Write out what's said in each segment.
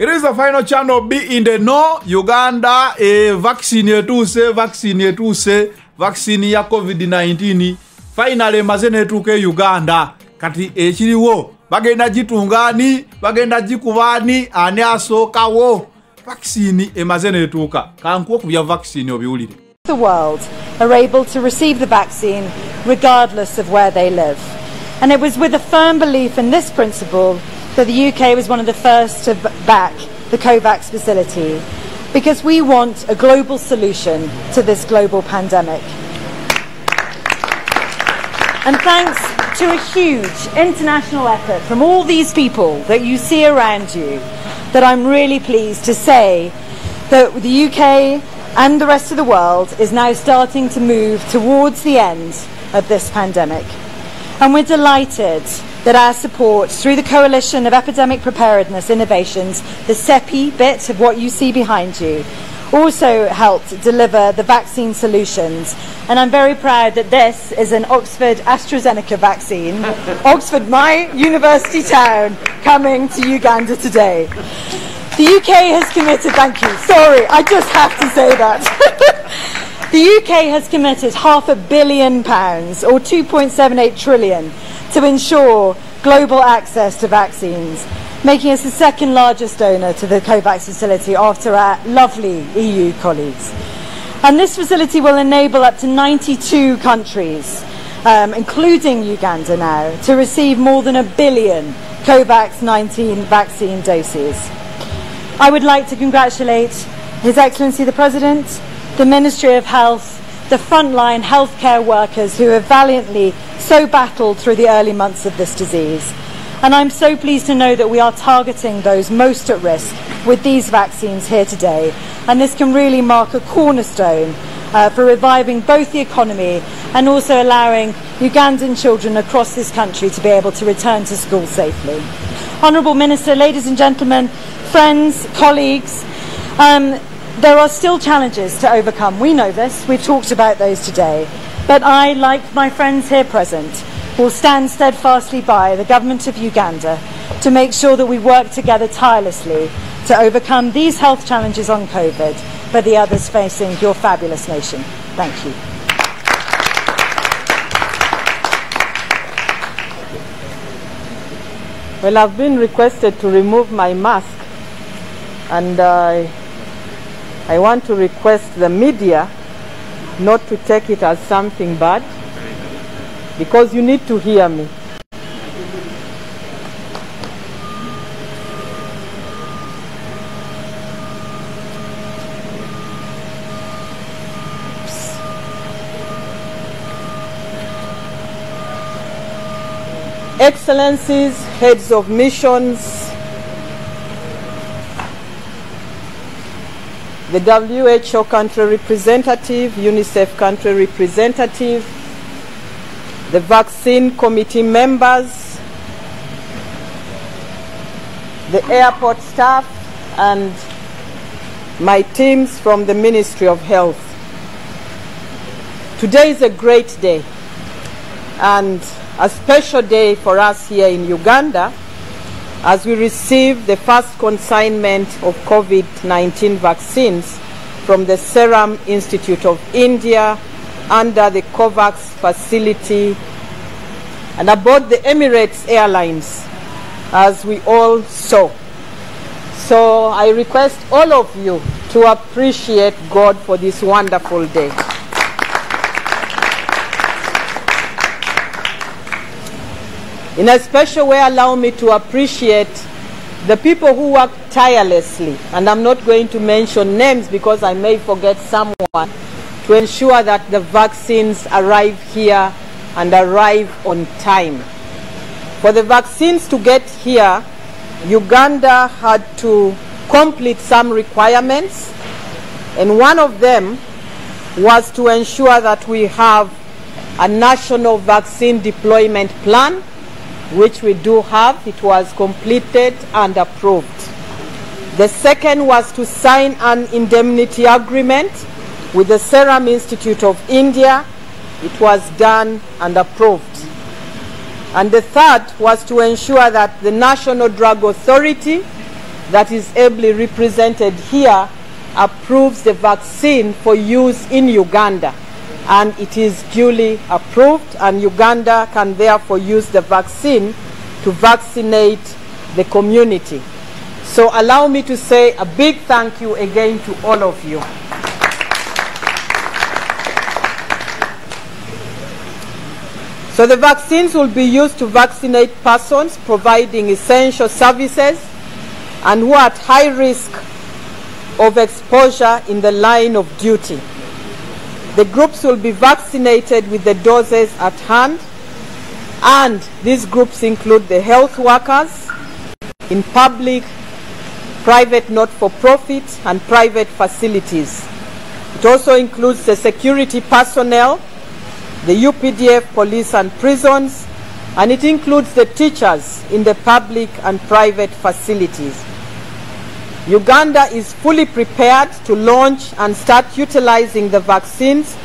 It is the final channel. Be in the know. Uganda e vaccine vaccine vaccine ya covid-19 finally uganda. Kati eh, ekiriwo bagenda bagenda vaccine eh, netuuka kankuwa vaccine the world are able to receive the vaccine regardless of where they live. And it was with a firm belief in this principle that the UK was one of the first to back the COVAX facility because we want a global solution to this global pandemic. And thanks to a huge international effort from all these people that you see around you, that I'm really pleased to say that the UK and the rest of the world is now starting to move towards the end of this pandemic. And we're delighted that our support through the Coalition of Epidemic Preparedness Innovations, the CEPI bit of what you see behind you, also helped deliver the vaccine solutions. And I'm very proud that this is an Oxford AstraZeneca vaccine. Oxford, my university town, coming to Uganda today. The UK has committed, thank you, sorry, I just have to say that. the UK has committed half a billion pounds, or 2.78 trillion, to ensure global access to vaccines, making us the second largest donor to the COVAX facility after our lovely EU colleagues. And this facility will enable up to 92 countries, um, including Uganda now, to receive more than a billion COVID 19 vaccine doses. I would like to congratulate His Excellency the President, the Ministry of Health, the frontline healthcare workers who have valiantly so battled through the early months of this disease. And I'm so pleased to know that we are targeting those most at risk with these vaccines here today. And this can really mark a cornerstone uh, for reviving both the economy and also allowing Ugandan children across this country to be able to return to school safely. Honourable Minister, ladies and gentlemen, friends, colleagues, um, there are still challenges to overcome. We know this, we've talked about those today. But I, like my friends here present, will stand steadfastly by the government of Uganda to make sure that we work together tirelessly to overcome these health challenges on COVID, but the others facing your fabulous nation. Thank you. Well, I've been requested to remove my mask, and uh, I want to request the media not to take it as something bad, because you need to hear me. Excellencies, heads of missions, the WHO country representative, UNICEF country representative, the vaccine committee members, the airport staff, and my teams from the Ministry of Health. Today is a great day and a special day for us here in Uganda as we receive the first consignment of COVID 19 vaccines from the Serum Institute of India under the COVAX facility and aboard the Emirates Airlines, as we all saw. So I request all of you to appreciate God for this wonderful day. In a special way, allow me to appreciate the people who work tirelessly, and I'm not going to mention names because I may forget someone, to ensure that the vaccines arrive here and arrive on time. For the vaccines to get here, Uganda had to complete some requirements, and one of them was to ensure that we have a national vaccine deployment plan which we do have. It was completed and approved. The second was to sign an indemnity agreement with the Serum Institute of India. It was done and approved. And the third was to ensure that the National Drug Authority that is ably represented here approves the vaccine for use in Uganda and it is duly approved and Uganda can therefore use the vaccine to vaccinate the community. So allow me to say a big thank you again to all of you. So the vaccines will be used to vaccinate persons providing essential services and who are at high risk of exposure in the line of duty. The groups will be vaccinated with the doses at hand and these groups include the health workers in public, private not-for-profit and private facilities. It also includes the security personnel, the UPDF police and prisons, and it includes the teachers in the public and private facilities. Uganda is fully prepared to launch and start utilizing the vaccines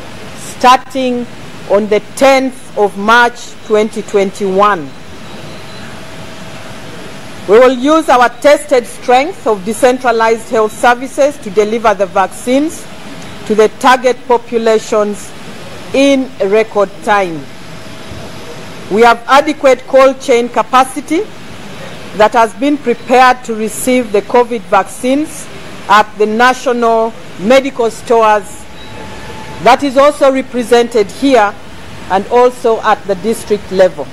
starting on the 10th of March 2021. We will use our tested strength of decentralized health services to deliver the vaccines to the target populations in record time. We have adequate cold chain capacity that has been prepared to receive the COVID vaccines at the national medical stores that is also represented here and also at the district level.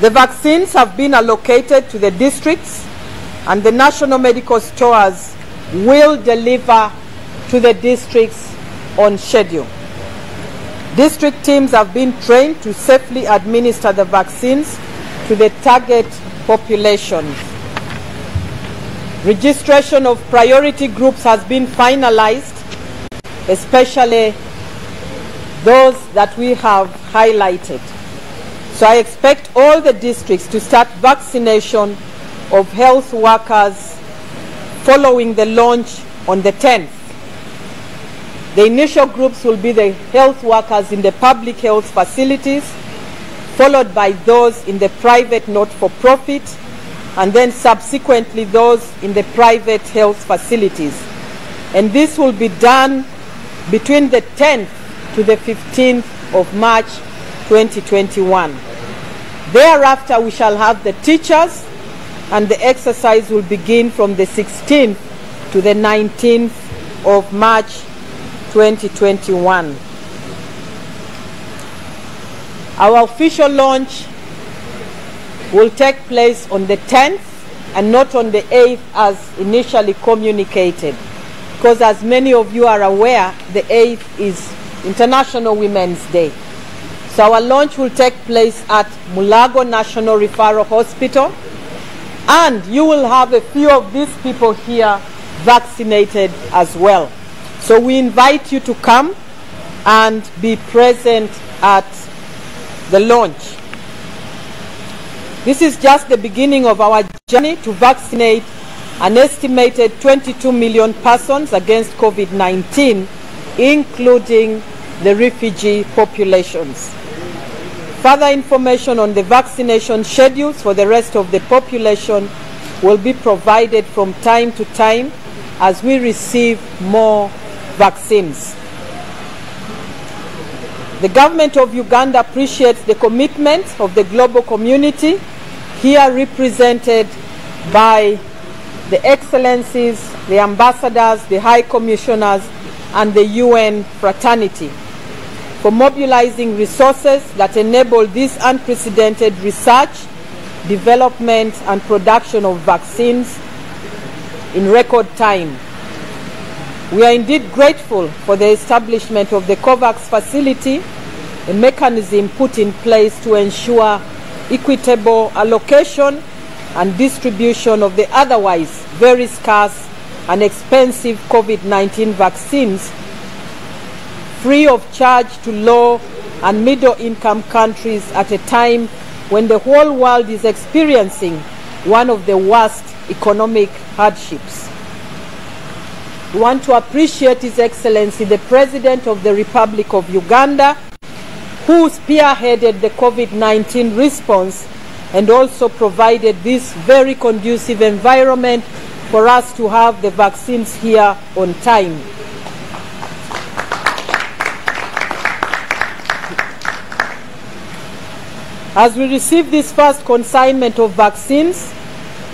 The vaccines have been allocated to the districts and the national medical stores will deliver to the districts on schedule. District teams have been trained to safely administer the vaccines to the target populations. Registration of priority groups has been finalized, especially those that we have highlighted. So I expect all the districts to start vaccination of health workers following the launch on the 10th. The initial groups will be the health workers in the public health facilities, followed by those in the private not-for-profit, and then subsequently those in the private health facilities. And this will be done between the 10th to the 15th of March 2021. Thereafter, we shall have the teachers, and the exercise will begin from the 16th to the 19th of March 2021. Our official launch will take place on the 10th and not on the 8th as initially communicated. Because as many of you are aware, the 8th is International Women's Day. So our launch will take place at Mulago National Referral Hospital and you will have a few of these people here vaccinated as well. So we invite you to come and be present at the launch. This is just the beginning of our journey to vaccinate an estimated 22 million persons against COVID-19, including the refugee populations. Further information on the vaccination schedules for the rest of the population will be provided from time to time as we receive more vaccines. The government of Uganda appreciates the commitment of the global community, here represented by the excellencies, the ambassadors, the high commissioners, and the UN fraternity, for mobilizing resources that enable this unprecedented research, development, and production of vaccines in record time. We are indeed grateful for the establishment of the COVAX facility, a mechanism put in place to ensure equitable allocation and distribution of the otherwise very scarce and expensive COVID-19 vaccines free of charge to low and middle income countries at a time when the whole world is experiencing one of the worst economic hardships. Want to appreciate His Excellency the President of the Republic of Uganda, who spearheaded the COVID 19 response and also provided this very conducive environment for us to have the vaccines here on time. As we receive this first consignment of vaccines,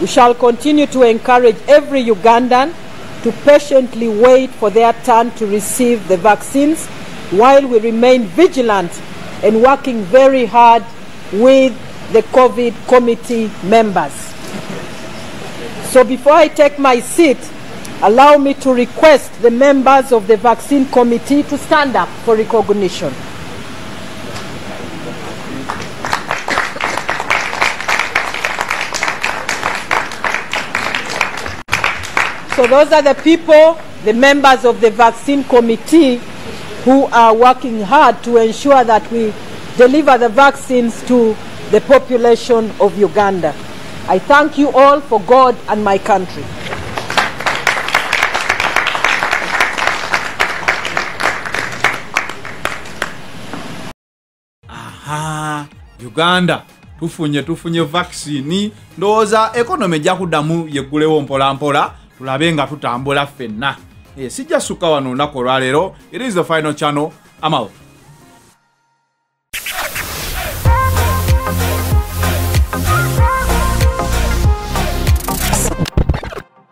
we shall continue to encourage every Ugandan to patiently wait for their turn to receive the vaccines while we remain vigilant and working very hard with the COVID committee members. So before I take my seat, allow me to request the members of the vaccine committee to stand up for recognition. So those are the people, the members of the vaccine committee who are working hard to ensure that we deliver the vaccines to the population of Uganda. I thank you all for God and my country. aha uganda tufunye tufunye vakisini ndowooza ekonomi ejja kuddamu yeggulewo mpolampola tulabe nga tutambula ffenna. Eh, sijja sukka wano olunaku olwaleero. It is the final channel. Amawo